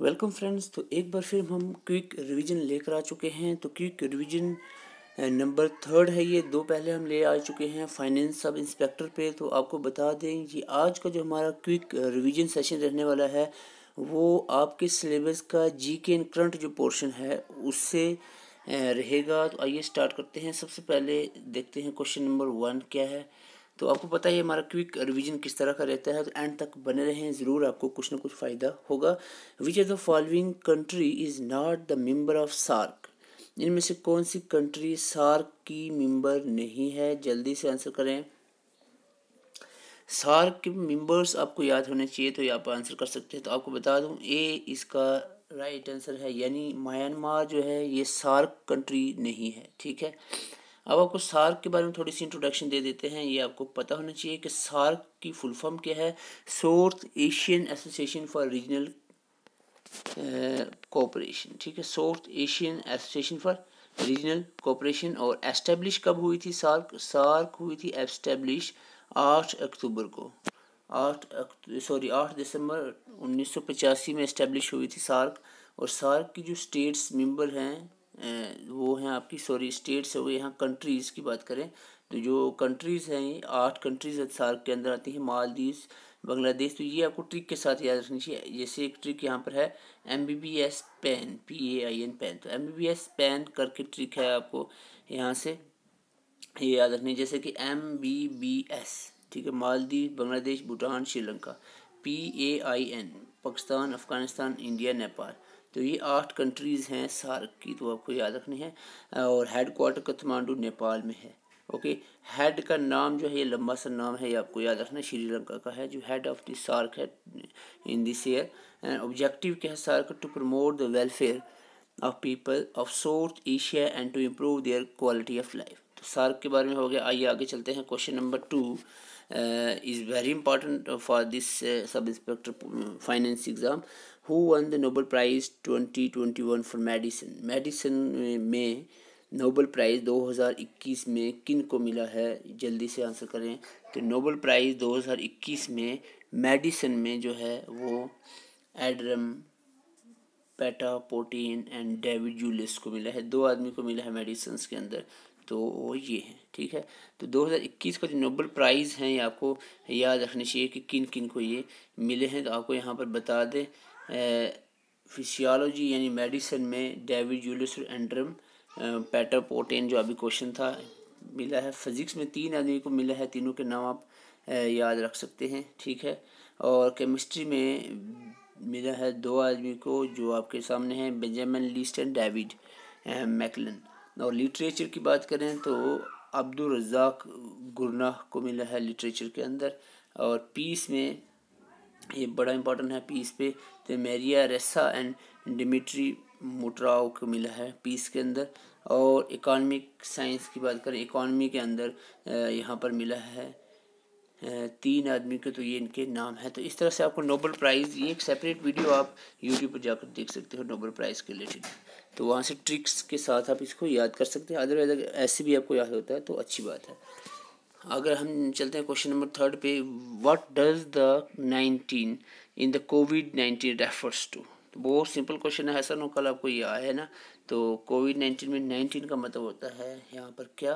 Welcome friends तो एक बार फिर हम क्विक रिवीजन लेकर आ चुके हैं। तो क्विक रिवीजन नंबर थर्ड है ये। दो पहले हम ले आ चुके हैं फाइनेंस सब इंस्पेक्टर पे। तो आपको बता दें कि आज का जो हमारा क्विक रिवीजन सेशन रहने वाला है, वो आपके सिलेबस का जी के करंट जो पोर्शन है, उससे रहेगा। तो आइए स्टार्ट करते हैं। सबसे पहले देखते हैं क्वेश्चन नंबर वन क्या है। तो आपको पता है, हमारा क्विक रिवीजन किस तरह का रहता है तो एंड तक बने रहें, ज़रूर आपको कुछ ना कुछ फ़ायदा होगा। Which are the following country is not the member of SAARC इनमें से कौन सी कंट्री सार्क की मेंबर नहीं है? जल्दी से आंसर करें। सार्क के मेंबर्स आपको याद होने चाहिए तो आप आंसर कर सकते हैं। तो आपको बता दूँ ए इसका राइट आंसर है, यानी म्यांमार जो है, ये सार्क कंट्री नहीं है, ठीक है? अब आपको सार्क के बारे में थोड़ी सी इंट्रोडक्शन दे देते हैं। ये आपको पता होना चाहिए कि सार्क की फुल फॉर्म क्या है। South Asian association for regional cooperation ठीक है? South Asian association for regional cooperation और एस्टेब्लिश कब हुई थी सार्क? सार्क हुई थी एस्टेब्लिश आठ अक्टूबर को। आठ सॉरी आठ दिसंबर उन्नीस सौ पचासी में इस्टेब्लिश हुई थी सार्क और सार्क की जो स्टेट्स मेंबर हैं वो हैं आपकी सॉरी स्टेट्स हो, वो यहाँ कंट्रीज़ की बात करें तो जो कंट्रीज़ हैं ये आठ कंट्रीज़ सार्क के अंदर आती हैं मालदीव बांग्लादेश तो ये आपको ट्रिक के साथ याद रखनी चाहिए। जैसे एक ट्रिक यहाँ पर है M B B S pen P A I N pen तो M B B S pen करके ट्रिक है आपको यहाँ से, ये याद रखनी जैसे कि एम बी बी एस ठीक है, Maldives, Bangladesh, Bhutan, Sri Lanka P A I N Pakistan, Afghanistan, India, Nepal. तो ये आठ कंट्रीज़ हैं, सार्क की तो आपको याद रखनी है, और हेड क्वार्टर कथमांडू नेपाल में है ओके हेड का नाम जो है, ये लंबा सा नाम है, ये आपको याद रखना श्रीलंका का है, जो हेड ऑफ़ दिस सार्क है इन दिस ईयर ऑब्जेक्टिव क्या है, SAARC? To promote the welfare of people of south Asia and to improve their quality of life तो सार्क के बारे में हो गया, आइए आगे चलते हैं question number two is very important for this sub inspector finance exam who won the Nobel prize twenty twenty one for medicine medicine में नोबल प्राइज़ 2021 में किन को मिला है? जल्दी से आंसर करें। तो नोबल प्राइज़ 2021 में मेडिसिन में जो है वो एड्रम Patapoutian and David Julius को मिला है। दो आदमी को मिला है मेडिसिन के अंदर। तो वो ये है, ठीक है? तो 2021 का जो नोबल प्राइज़ हैं, ये आपको याद रखनी चाहिए कि किन किन को ये मिले हैं। तो आपको यहाँ पर बता दें फिशियोलॉजी यानी मेडिसिन में डेविड जूलियस एंड्रम पैटर पोटेन जो अभी क्वेश्चन था, मिला है। फिज़िक्स में तीन आदमी को मिला है, तीनों के नाम आप याद रख सकते हैं, ठीक है? और केमिस्ट्री में मिला है दो आदमी को जो आपके सामने हैं Benjamin Liszt and David Macklin और लिटरेचर की बात करें तो अब्दुल रज़ाक गुरनाह को मिला है लिटरेचर के अंदर। और पीस में ये बड़ा इंपॉर्टेंट है पीस पे। तो मेरिया रेसा एंड डिमिट्री मोटराव को मिला है पीस के अंदर। और इकॉनमिक साइंस की बात करें इकॉनमी के अंदर यहाँ पर मिला है। तीन आदमी के तो ये इनके नाम है। तो इस तरह से आपको नोबल प्राइज़ ये एक सेपरेट वीडियो आप यूट्यूब पर जाकर देख सकते हो नोबल प्राइज़ के रिलेटेड तो वहाँ से ट्रिक्स के साथ आप इसको याद कर सकते हैं। अदरवाइज़ अगर ऐसे भी आपको याद होता है तो अच्छी बात है। अगर हम चलते हैं क्वेश्चन नंबर थर्ड पे what does the nineteen in the COVID nineteen refers to बहुत सिंपल क्वेश्चन है ऐसा नो कल आपको ये आया है ना? तो कोविड नाइन्टीन में नाइनटीन का मतलब होता है, यहाँ पर क्या?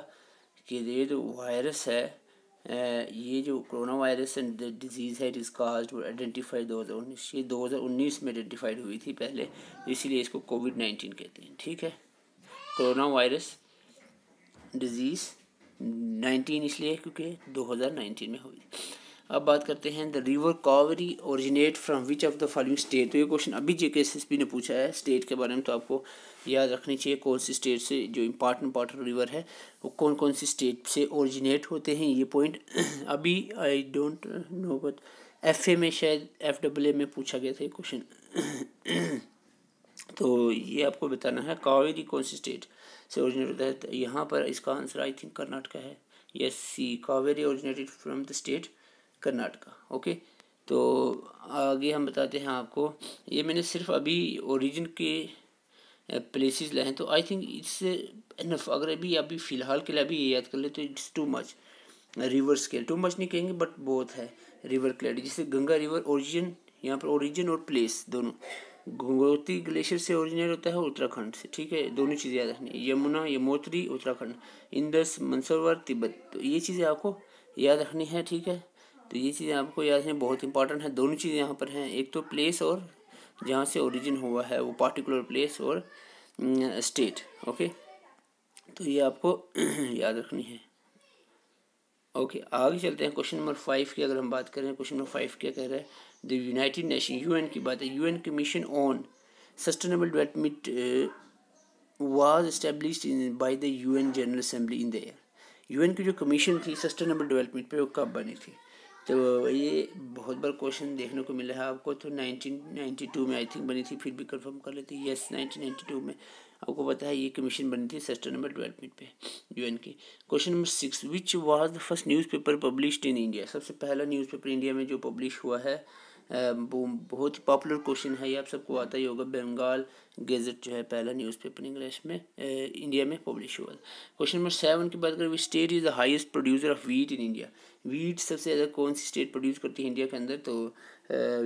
कि ये जो वायरस है ये जो कोरोना वायरस एंड डिज़ीज़ है इट इज़ काज आइडेंटिफाइड दो हज़ार उन्नीस, ये दो हज़ार उन्नीस में आइडेंटिफाइड हुई थी पहले, इसीलिए इसको कोविड नाइन्टीन कहते हैं, ठीक है? कोरोना वायरस डिज़ीज़ नाइनटीन इसलिए क्योंकि दो हज़ार नाइनटीन में हुई। अब बात करते हैं the river Kaveri originate from which of the following state तो ये क्वेश्चन अभी जे के एस ने पूछा है। स्टेट के बारे में तो आपको याद रखनी चाहिए, कौन सी स्टेट से जो इंपॉर्टेंट इंपॉर्टेंट रिवर है, वो कौन कौन सी स्टेट से ओरिजिनेट होते हैं, ये पॉइंट अभी I don't know but F A में शायद एफ़ डब्ल ए में पूछा गया था ये क्वेश्चन तो ये आपको बताना है कावेरी कौन सी स्टेट से ओरिजिनेट होता है यहाँ पर इसका आंसर आई थिंक कर्नाटका है। Yes C Kaveri originated from the state Karnataka okay तो आगे हम बताते हैं आपको, ये मैंने सिर्फ़ अभी ओरिजिन के प्लेसेस लाए हैं तो आई थिंक इट्स इनफ अगर अभी अभी फ़िलहाल के लिए अभी ये याद कर ले तो it's too much river scale too much नहीं कहेंगे बट बहुत है। रिवर क्लैरिटी जैसे गंगा रिवर ओरिजिन यहाँ पर ओरिजिन और प्लेस दोनों। गंगोत्री ग्लेशियर से ओरिजिनेट होता है उत्तराखंड से, ठीक है? दोनों चीज़ें याद रखनी Yamuna, Yamunotri, Uttarakhand. Indus, Mansarovar, Tibet. तो ये चीज़ें आपको याद रखनी है, ठीक है? तो ये चीज़ें आपको याद रखनी बहुत इंपॉर्टेंट है। दोनों चीज़ें यहाँ पर हैं। एक तो प्लेस और जहाँ से ओरिजिन हुआ है, वो पार्टिकुलर प्लेस और स्टेट ओके तो ये आपको याद रखनी है। ओके आगे चलते हैं क्वेश्चन नंबर फाइव की, अगर हम बात करें क्वेश्चन नंबर फाइव क्या कह रहा है? द यूनाइटेड नेशन यूएन की बात है। UN commission on sustainable development was establish by the UN general assembly in the year UN की जो कमीशन थी सस्टेनेबल डेवलपमेंट पे, वो कब बनी थी? तो ये बहुत बार क्वेश्चन देखने को मिला है आपको तो 1992 में आई थिंक बनी थी, फिर भी कंफर्म कर लेते यस 1992 में। आपको पता है, ये कमीशन बनी थी सस्टेनेबल डेवलपमेंट पे यूएन की। Question number six which was the first newspaper published in India सबसे पहला न्यूज़पेपर इंडिया में जो पब्लिश हुआ है वो बहुत ही पॉपुलर क्वेश्चन है, ये आप सबको आता ही होगा। बंगाल गेजेट जो है, पहला न्यूज़पेपर इंग्लिश में इंडिया में पब्लिश हुआ क्वेश्चन नंबर सेवन की बात करें state is the highest producer of wheat in India wheat सबसे ज़्यादा कौन सी स्टेट प्रोड्यूस करती है इंडिया के अंदर? तो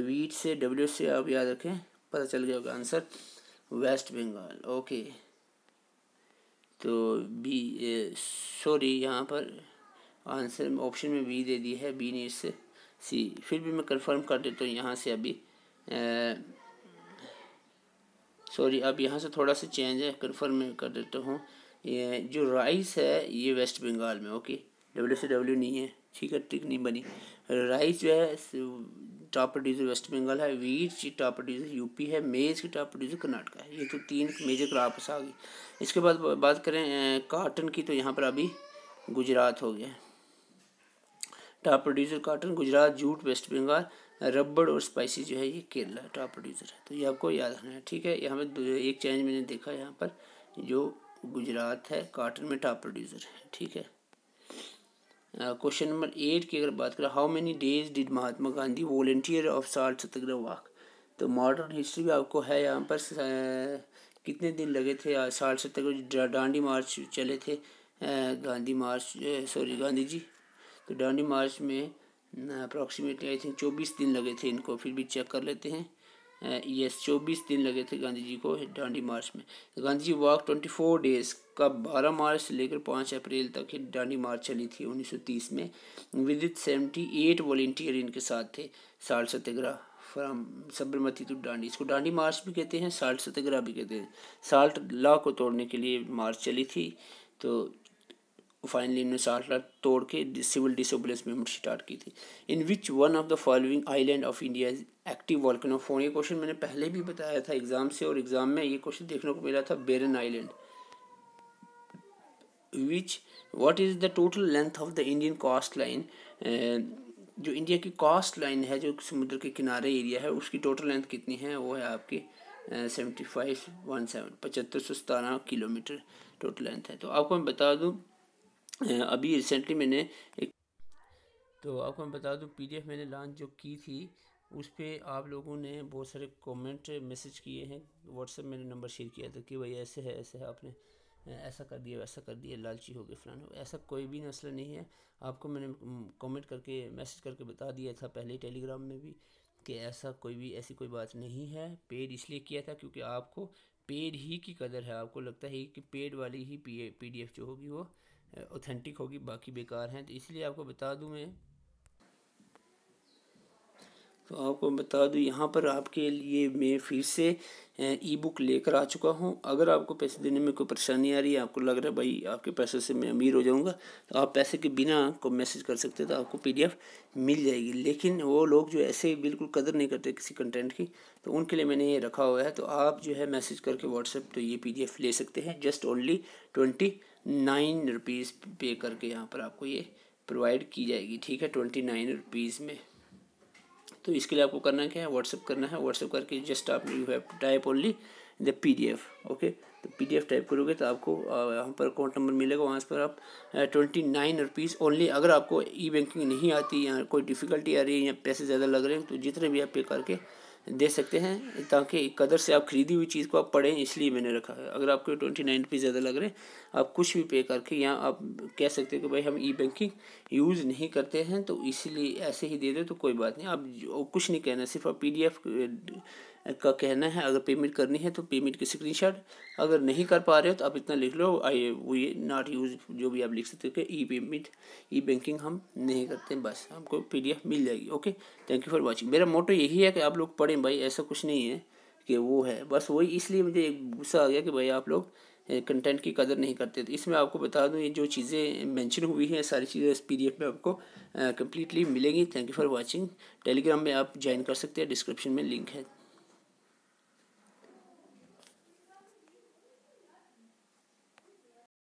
वीट से डब्ल्यू से आप याद रखें, पता चल गया होगा आंसर वेस्ट बंगाल, ओके। तो बी सॉरी यहाँ पर आंसर ऑप्शन में बी दे दी है बी ने इससे सी फिर भी मैं कंफर्म कर देता हूँ यहाँ से अभी। सॉरी अब यहाँ से थोड़ा सा चेंज है कंफर्म कर देता हूँ। जो राइस है, ये वेस्ट बंगाल में, ओके। डब्ल्यू सी डब्ल्यू नहीं है। ठीक है ट्रिक नहीं बनी। राइस जो है टॉप प्रोड्यूसर वेस्ट बंगाल है वीट की टॉप प्रोड्यूसर यूपी है, मेज की टॉप प्रोड्यूसर कर्नाटक है। ये तो तीन मेजर क्रॉप्स आ गई। इसके बाद बात करें काटन की तो यहाँ पर अभी गुजरात हो गया। Top producer cotton Gujarat, jute, West Bengal, रबड़ और स्पाइसी जो है, ये केरला टॉप प्रोड्यूसर है। तो ये आपको याद रखना है, ठीक है? यहाँ पर एक चेंज मैंने देखा यहाँ पर, जो गुजरात है काटन में टॉप प्रोड्यूसर है, ठीक है? क्वेश्चन नंबर एट की अगर बात करें how many days did Mahatma Gandhi volunteer of salt Satyagraha walk तो मॉडर्न हिस्ट्री भी आपको है यहाँ पर कितने दिन लगे थे? साल्ट सत्याग्रह डांडी मार्च चले थे गांधी मार्च सॉरी गांधी जी तो डांडी मार्च में अप्रॉक्सीमेटली आई थिंक चौबीस दिन लगे थे इनको, फिर भी चेक कर लेते हैं। यस चौबीस दिन लगे थे गांधी जी को डांडी मार्च में। Gandhi ji walk twenty four days का बारह मार्च से लेकर पाँच अप्रैल तक ये डांडी मार्च चली थी। उन्नीस सौ तीस में विदित सेवेंटी एट वॉल्टियर इनके साथ थे salt Satyagraha from Sabarmati to Dandi इसको डांडी मार्च भी कहते हैं साल्ट सत्याग्रह भी कहते हैं। साल्ट लॉ को तोड़ने के लिए मार्च चली थी तो फाइनली इन्होंने साठ लाख तोड़ के सिविल डिसोबलेंस मूवमेंट स्टार्ट की थी। In which one of the following island of India is active volcano phone ये क्वेश्चन मैंने पहले भी बताया था एग्ज़ाम से और एग्ज़ाम में ये क्वेश्चन देखने को मिला था Barren island which what is the total length of the Indian coast line जो इंडिया की कॉस्ट लाइन है, जो समुद्र के किनारे एरिया है, उसकी टोटल लेंथ कितनी है? वो है आपकी सेवेंटी फाइव वन सेवन पचहत्तर सौ सतारह किलोमीटर टोटल लेंथ है। तो आपको मैं बता दूँ अभी रिसेंटली मैंने एक तो आपको मैं बता दूँ पीडीएफ मैंने लॉन्च जो की थी, उस पर आप लोगों ने बहुत सारे कमेंट मैसेज किए हैं। व्हाट्सएप मैंने नंबर शेयर किया था कि भाई ऐसे है ऐसे है आपने। ऐसा कर दिया, वैसा कर दिया, लालची हो गए, फलाना ऐसा कोई भी मसला नहीं है। आपको मैंने कमेंट करके मैसेज करके बता दिया था पहले टेलीग्राम में भी कि ऐसा कोई भी, ऐसी कोई बात नहीं है। पेड इसलिए किया था क्योंकि आपको पेड ही की कदर है। आपको लगता है कि पेड वाली ही पी पी डी एफ़ जो होगी वो ऑथेंटिक होगी, बाकी बेकार हैं। तो इसलिए आपको बता दूँ मैं तो आपको बता दूँ, यहाँ पर आपके लिए मैं फिर से ई बुक लेकर आ चुका हूँ। अगर आपको पैसे देने में कोई परेशानी आ रही है, आपको लग रहा है, भाई, आपके पैसे से मैं अमीर हो जाऊँगा तो आप पैसे के बिना को मैसेज कर सकते तो आपको पीडीएफ मिल जाएगी। लेकिन वो लोग जो ऐसे बिल्कुल कदर नहीं करते किसी कंटेंट की तो उनके लिए मैंने ये रखा हुआ है। तो आप जो है मैसेज करके व्हाट्सएप तो ये पीडीएफ ले सकते हैं। Just only twenty nine rupees pay करके यहाँ पर आपको ये प्रोवाइड की जाएगी। ठीक है, ट्वेंटी नाइन रुपीज़ में। तो इसके लिए आपको करना क्या है? व्हाट्सअप करना है। व्हाट्सअप करके जस्ट आप you have to type only the P D F okay तो पी डी एफ़ टाइप करोगे तो आपको यहाँ पर अकाउंट नंबर मिलेगा। वहाँ पर आप ट्वेंटी नाइन रुपीज़ ओनली अगर आपको ई बैंकिंग नहीं आती या कोई डिफ़िकल्टी आ रही है या पैसे ज़्यादा लग रहे हैं तो जितने भी आप पे करके दे सकते हैं, ताकि कदर से आप खरीदी हुई चीज़ को आप पढ़ें, इसलिए मैंने रखा है। अगर आपको ट्वेंटी नाइन रुपीज़ ज़्यादा लग रहे हैं, आप कुछ भी पे करके, या आप कह सकते हैं कि भाई हम ई बैंकिंग यूज़ नहीं करते हैं तो इसीलिए ऐसे ही दे दें तो कोई बात नहीं। आप कुछ नहीं कहना, सिर्फ़ आप पी डी एफ़ का कहना है, अगर पेमेंट करनी है तो पेमेंट की स्क्रीनशॉट अगर नहीं कर पा रहे हो तो आप इतना लिख लो आई वी नॉट यूज़ जो भी आप लिख सकते हो कि ई पेमेंट ई बैंकिंग हम नहीं करते, बस आपको पीडीएफ मिल जाएगी। Okay thank you for watching मेरा मोटो यही है कि आप लोग पढ़ें भाई, ऐसा कुछ नहीं है कि वो है। बस वही इसलिए मुझे एक गुस्सा आ गया कि भाई आप लोग कंटेंट की कदर नहीं करते तो इसमें आपको बता दूँ, ये जो चीज़ें मेंशन हुई हैं, सारी चीज़ें इस पी में आपको कम्प्लीटली मिलेंगी। Thank you for watching Telegram में आप ज्वाइन कर सकते हैं डिस्क्रिप्शन में लिंक है।